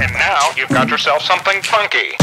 And now you've got yourself something funky.